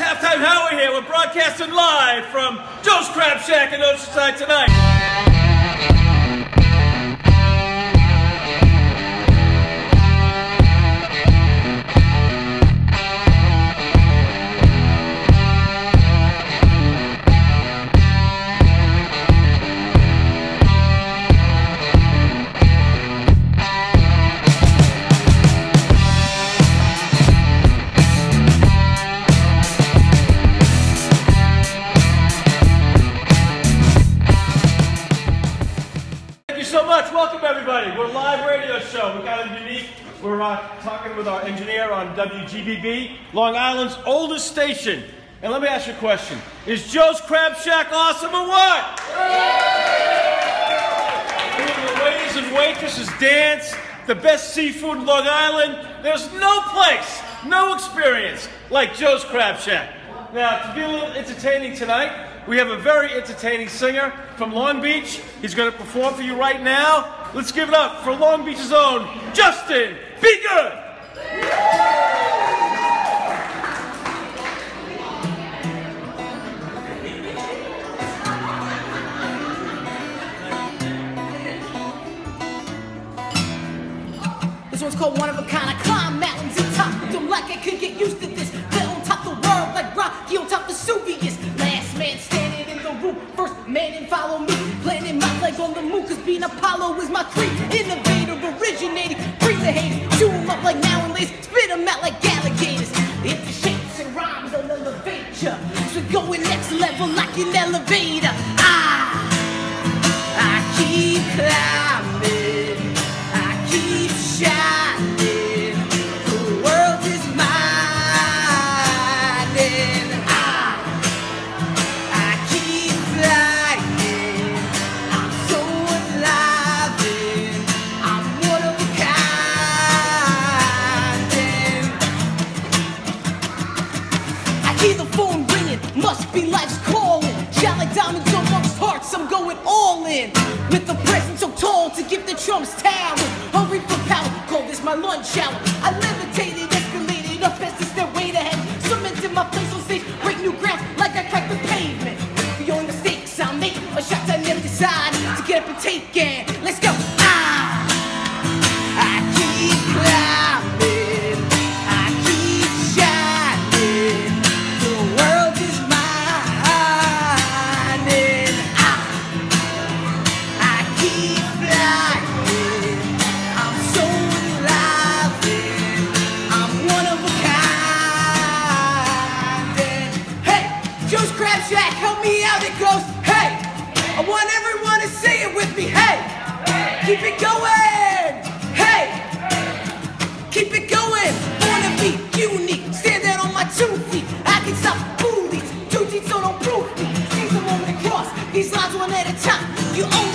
Halftime Howie here. We're broadcasting live from Joe's Crab Shack in Oceanside tonight. So much. Welcome, everybody. We're a live radio show. We're kind of unique. We're uh, talking with our engineer on WGBB, Long Island's oldest station. And let me ask you a question Is Joe's Crab Shack awesome or what? The waiters and waitresses dance, the best seafood in Long Island. There's no place, no experience like Joe's Crab Shack. Now, to be a little entertaining tonight, we have a very entertaining singer from Long Beach. He's going to perform for you right now. Let's give it up for Long Beach's own Justin. B. Good. This one's called One of a Kind. On the moon, cause being Apollo is my creed. Innovator, originating, breathe the haters. Chew 'em up like now and lace, spit 'em out like alligators. If the shapes and rhymes will elevate ya. So going next level like an elevator. Ah, I keep climbing. I'm going all in. With a presence so tall to give the Trump's Tower. Hungry for power, call this my lunch hour. I levitated, escalated up as the stairway to heaven. Cemented my place on stage, break new ground like I cracked the pavement. The only mistakes I make are shots I never decide to get up and take. And Joe's Crab Shack, help me out, it goes, hey! I want everyone to say it with me, hey! Keep it going, hey! Keep it going, wanna be unique, stand out on my two feet, I can stop bullies, two teeth so don't prove me, see someone cross. These lines one at a time, you only